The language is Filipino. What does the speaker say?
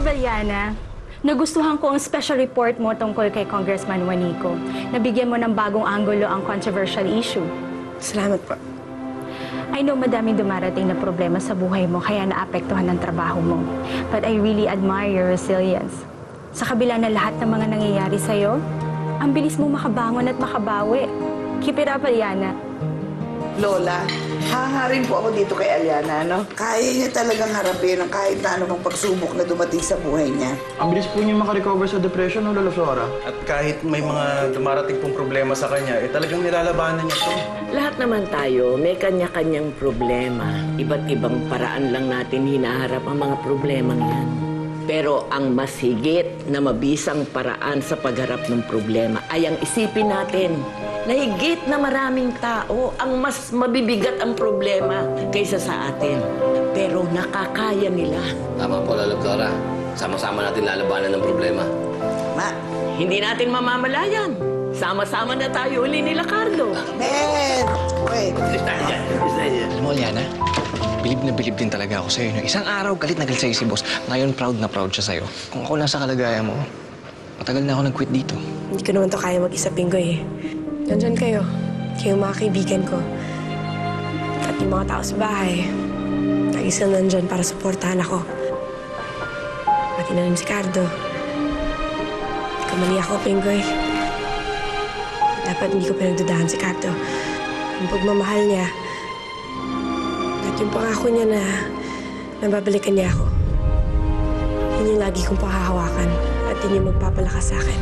Abellana, nagustuhan ko ang special report mo tungkol kay Congressman Juanico. Nabigyan mo ng bagong anggulo ang controversial issue. Salamat po. I know madaming dumarating na problema sa buhay mo kaya naapektuhan ng trabaho mo. But I really admire your resilience. Sa kabila ng lahat ng mga nangyayari sa'yo, ang bilis mo makabangon at makabawi. Keep it up, Aliana. Lola, hangarin po ako dito kay Aliana, no? Kaya niya talagang harapin ang kahit na anumang pagsubok na dumating sa buhay niya. Ang bilis po niya makarecover sa depression, no, Lola Flora? At kahit may mga dumarating pong problema sa kanya, eh talagang nilalabanan niya to. Lahat naman tayo may kanya-kanyang problema. Iba't ibang paraan lang natin hinaharap ang mga problemang yan. Pero ang mas higit na mabisang paraan sa pagharap ng problema ay ang isipin natin na higit na maraming tao ang mas mabibigat ang problema kaysa sa atin. Pero nakakaya nila. Tama po, Lola Flora. Sama-sama natin lalabanan ng problema. Ma, Hindi natin mamamalayan. Sama-sama na tayo uli ni Lacardo. men! Wait, Alam mo, Liana, bilib na bilib din talaga ako sa'yo. No? Isang araw, galit na galit sa'yo si boss. Ngayon, proud na proud siya sa'yo. Kung ako lang sa kalagayan mo, matagal na ako nag-quit dito. Hindi ko naman to kaya mag-isa, Pinggoy eh. Nandyan kayo. Kayo mga kaibigan ko. At yung mga tao sa bahay. Lagi sila nandyan para suportahan ako. Pati na rin si Cardo. Kamali ako, Pinggoy. Dapat hindi ko pinagdudahan si Cardo. Yung pagmamahal niya. At yung pangako niya na nababalikan niya ako. Yun yung lagi kong pahahawakan at yun yung magpapalakas sa akin.